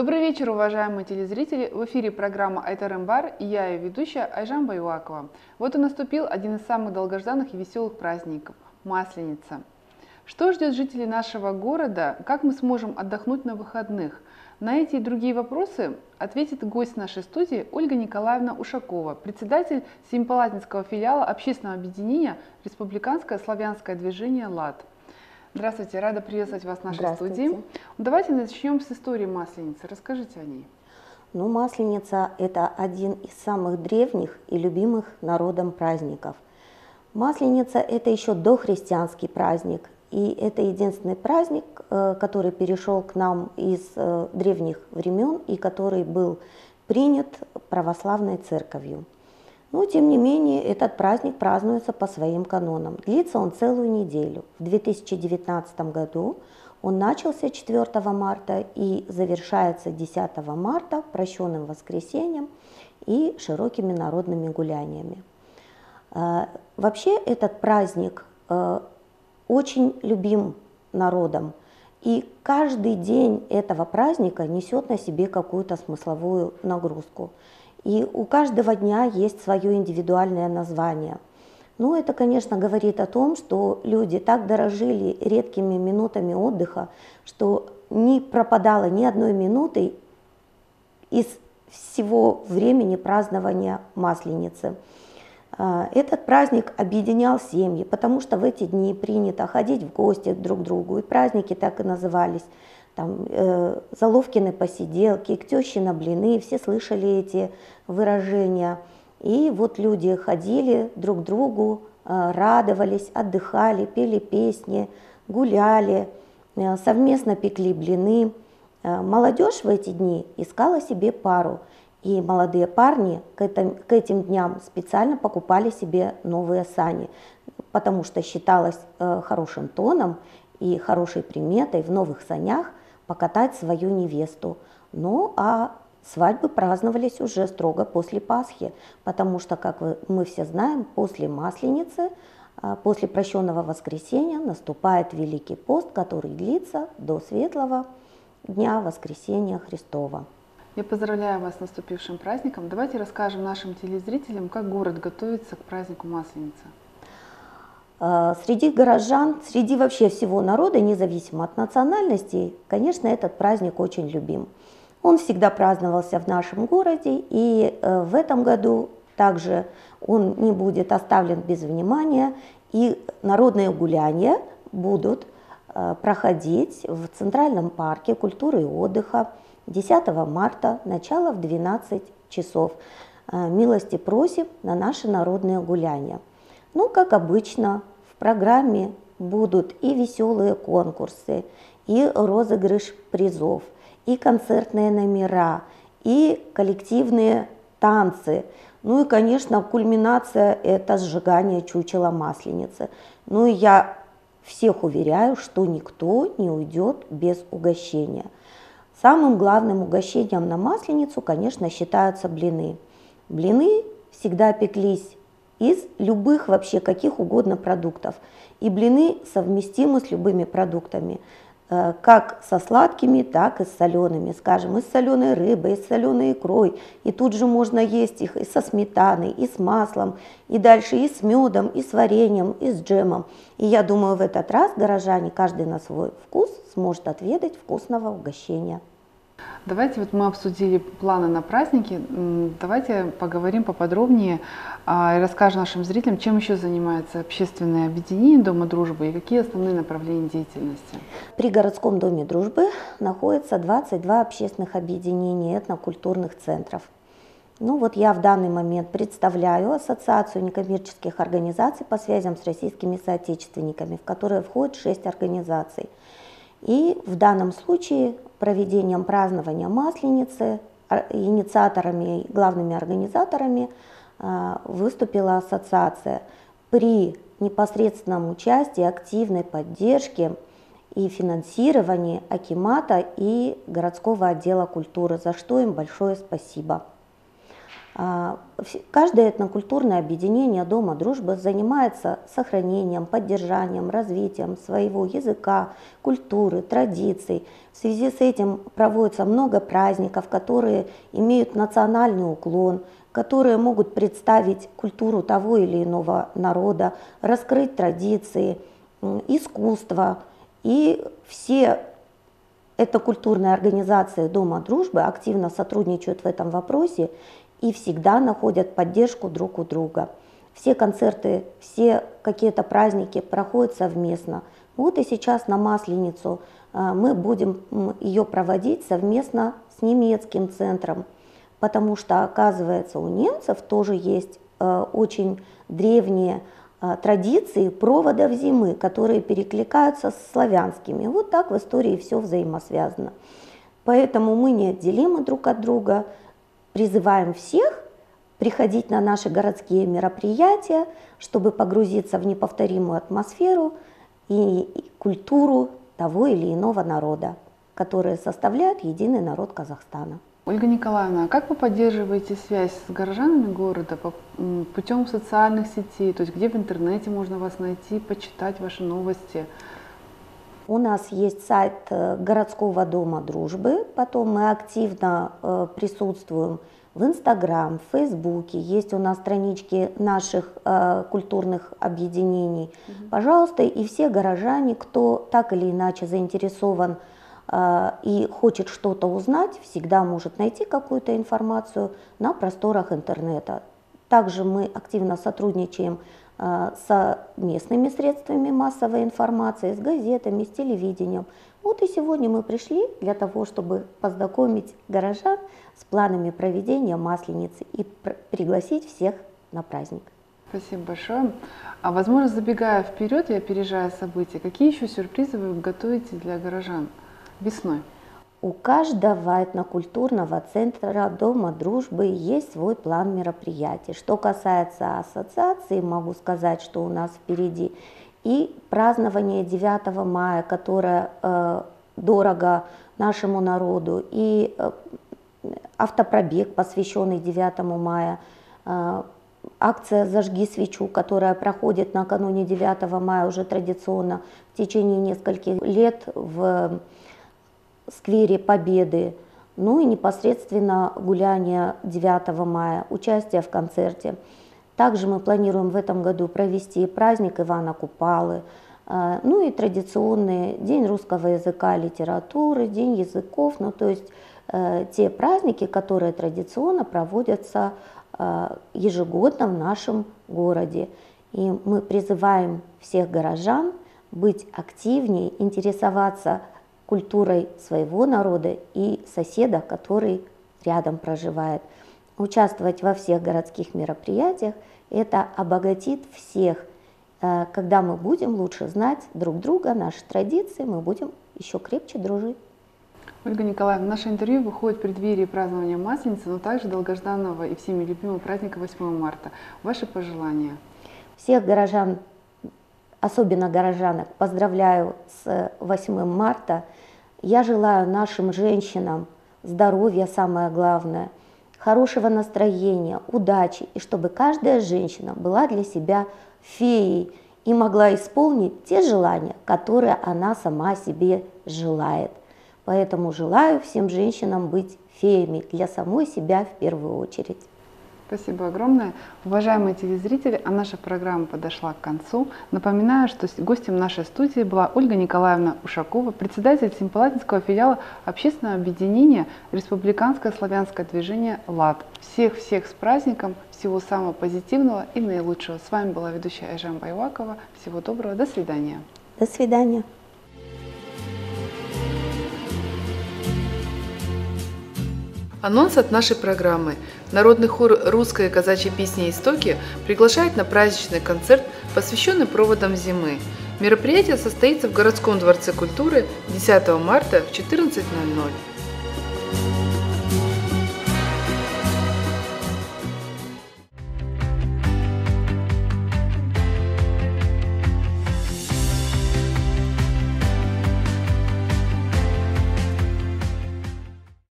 Добрый вечер, уважаемые телезрители! В эфире программа «Айтерем Бар» и я, ее ведущая Айжан Баюакова. Вот и наступил один из самых долгожданных и веселых праздников – Масленица. Что ждет жителей нашего города? Как мы сможем отдохнуть на выходных? На эти и другие вопросы ответит гость нашей студии Ольга Николаевна Ушакова, председатель Семипалатинского филиала общественного объединения «Республиканское славянское движение ЛАД». Здравствуйте, рада приветствовать вас в нашей студии. Давайте начнем с истории Масленицы. Расскажите о ней. Ну, Масленица – это один из самых древних и любимых народом праздников. Масленица – это еще дохристианский праздник, и это единственный праздник, э, который перешел к нам из э, древних времен и который был принят православной церковью. Но, тем не менее, этот праздник празднуется по своим канонам. Длится он целую неделю. В 2019 году он начался 4 марта и завершается 10 марта прощенным воскресеньем и широкими народными гуляниями. Э, вообще этот праздник э, очень любим народом, и каждый день этого праздника несет на себе какую-то смысловую нагрузку. И у каждого дня есть свое индивидуальное название. Ну, это, конечно, говорит о том, что люди так дорожили редкими минутами отдыха, что не пропадало ни одной минуты из всего времени празднования Масленицы. А, этот праздник объединял семьи, потому что в эти дни принято ходить в гости друг к другу, и праздники так и назывались – там, э, Заловкины посиделки, к теще на блины, все слышали эти выражения. И вот люди ходили друг к другу, э, радовались, отдыхали, пели песни, гуляли, э, совместно пекли блины. Э, молодежь в эти дни искала себе пару, и молодые парни к, этим, к этим дням специально покупали себе новые сани, потому что считалось э, хорошим тоном и хорошей приметой в новых санях покатать свою невесту. Ну а свадьбы праздновались уже строго после Пасхи, потому что, как мы все знаем, после Масленицы, а, после прощенного воскресенья наступает Великий пост, который длится до светлого дня воскресения Христова. Я поздравляю вас с наступившим праздником. Давайте расскажем нашим телезрителям, как город готовится к празднику Масленицы. А, среди горожан, среди вообще всего народа, независимо от национальности, конечно, этот праздник очень любим. Он всегда праздновался в нашем городе, и э, в этом году также он не будет оставлен без внимания, и народные гуляния будут э, проходить в Центральном парке культуры и отдыха 10 марта, начало в 12 часов. Э, милости просим на наши народные гуляния. Ну, как обычно, в программе будут и веселые конкурсы, и розыгрыш призов, и концертные номера, и коллективные танцы. Ну и, конечно, кульминация – это сжигание чучела масленицы. Ну и я всех уверяю, что никто не уйдет без угощения. Самым главным угощением на масленицу, конечно, считаются блины. Блины всегда пеклись из любых вообще каких угодно продуктов. И блины совместимы с любыми продуктами, э, как со сладкими, так и с солеными. Скажем, и с соленой рыбой, и с соленой икрой. И тут же можно есть их и со сметаной, и с маслом, и дальше и с медом, и с вареньем, и с джемом. И я думаю, в этот раз горожане, каждый на свой вкус, сможет отведать вкусного угощения. Давайте вот мы обсудили планы на праздники. Давайте поговорим поподробнее а, и расскажем нашим зрителям, чем еще занимается общественное объединение Дома дружбы и какие основные направления деятельности. При городском Доме дружбы находится 22 общественных объединений этнокультурных центров. Ну вот я в данный момент представляю Ассоциацию некоммерческих организаций по связям с российскими соотечественниками, в которые входят 6 организаций. И в данном случае проведением празднования Масленицы а, инициаторами и главными организаторами а, выступила ассоциация при непосредственном участии, активной поддержке и финансировании Акимата и городского отдела культуры, за что им большое спасибо. А, каждое этнокультурное объединение Дома дружбы занимается сохранением, поддержанием, развитием своего языка, культуры, традиций. В связи с этим проводится много праздников, которые имеют национальный уклон, которые могут представить культуру того или иного народа, раскрыть традиции, искусство. И все этнокультурные организации Дома дружбы активно сотрудничают в этом вопросе и всегда находят поддержку друг у друга. Все концерты, все какие-то праздники проходят совместно. Вот и сейчас на Масленицу а, мы будем ее проводить совместно с немецким центром, потому что, оказывается, у немцев тоже есть а, очень древние а, традиции проводов зимы, которые перекликаются с славянскими. Вот так в истории все взаимосвязано. Поэтому мы неотделимы друг от друга, Призываем всех приходить на наши городские мероприятия, чтобы погрузиться в неповторимую атмосферу и культуру того или иного народа, которые составляют единый народ Казахстана. Ольга Николаевна, а как вы поддерживаете связь с горожанами города путем социальных сетей? То есть где в интернете можно вас найти, почитать ваши новости? У нас есть сайт э, городского дома дружбы, потом мы активно э, присутствуем в Инстаграм, в Фейсбуке, есть у нас странички наших э, культурных объединений. Угу. Пожалуйста, и все горожане, кто так или иначе заинтересован э, и хочет что-то узнать, всегда может найти какую-то информацию на просторах интернета. Также мы активно сотрудничаем с местными средствами массовой информации, с газетами, с телевидением. Вот и сегодня мы пришли для того, чтобы познакомить горожан с планами проведения Масленицы и пригласить всех на праздник. Спасибо большое. А возможно, забегая вперед и опережая события, какие еще сюрпризы вы готовите для горожан весной? У каждого этнокультурного центра Дома дружбы есть свой план мероприятий. Что касается ассоциации, могу сказать, что у нас впереди и празднование 9 мая, которое э, дорого нашему народу, и э, автопробег, посвященный 9 мая, э, акция «Зажги свечу», которая проходит накануне 9 мая уже традиционно в течение нескольких лет в сквере Победы, ну и непосредственно гуляние 9 мая, участие в концерте. Также мы планируем в этом году провести праздник Ивана Купалы, э, ну и традиционный День русского языка и литературы, День языков, ну то есть э, те праздники, которые традиционно проводятся э, ежегодно в нашем городе. И мы призываем всех горожан быть активнее, интересоваться культурой своего народа и соседа, который рядом проживает. Участвовать во всех городских мероприятиях – это обогатит всех. Э, когда мы будем лучше знать друг друга, наши традиции, мы будем еще крепче дружить. Ольга Николаевна, наше интервью выходит в преддверии празднования Масленицы, но также долгожданного и всеми любимого праздника 8 марта. Ваши пожелания? Всех горожан особенно горожанок, поздравляю с 8 марта. Я желаю нашим женщинам здоровья, самое главное, хорошего настроения, удачи, и чтобы каждая женщина была для себя феей и могла исполнить те желания, которые она сама себе желает. Поэтому желаю всем женщинам быть феями для самой себя в первую очередь. Спасибо огромное. Уважаемые телезрители, а наша программа подошла к концу. Напоминаю, что гостем нашей студии была Ольга Николаевна Ушакова, председатель Семипалатинского филиала общественного объединения Республиканское славянское движение ЛАД. Всех-всех с праздником, всего самого позитивного и наилучшего. С вами была ведущая Айжан Байвакова. Всего доброго, до свидания. До свидания. Анонс от нашей программы. Народный хор русской казачьей песни «Истоки» приглашает на праздничный концерт, посвященный проводам зимы. Мероприятие состоится в городском дворце культуры 10 марта в 14.00.